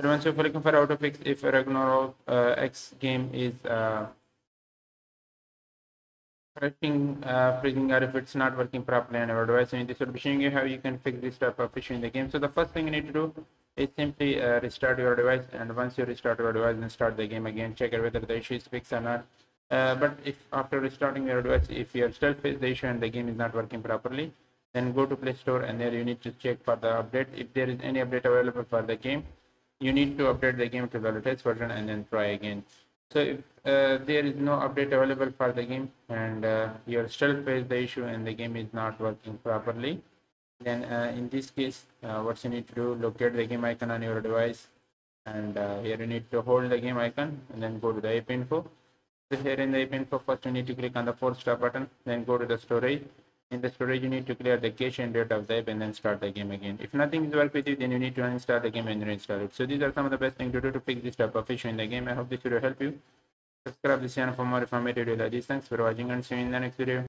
But once you're looking for autofix, if Ragnarok uh, X game is uh, uh, freezing or if it's not working properly on your device, and this will be showing you how you can fix this type of issue in the game. So the first thing you need to do is simply uh, restart your device, and once you restart your device and start the game again, check out whether the issue is fixed or not. Uh, but if after restarting your device, if you are still face the issue and the game is not working properly, then go to Play Store and there you need to check for the update. If there is any update available for the game, you need to update the game to the latest version and then try again. So if uh, there is no update available for the game and uh, you still face the issue and the game is not working properly, then uh, in this case, uh, what you need to do, locate the game icon on your device and uh, here you need to hold the game icon and then go to the app info. So here in the app info, first you need to click on the force stop button, then go to the storage in the storage you need to clear the cache and data of the app and then start the game again. If nothing is work with you then you need to uninstall the game and reinstall it. So these are some of the best things to do to fix this type of issue in the game. I hope this video helped you. Subscribe this channel for more informative videos like this thanks for watching and see you in the next video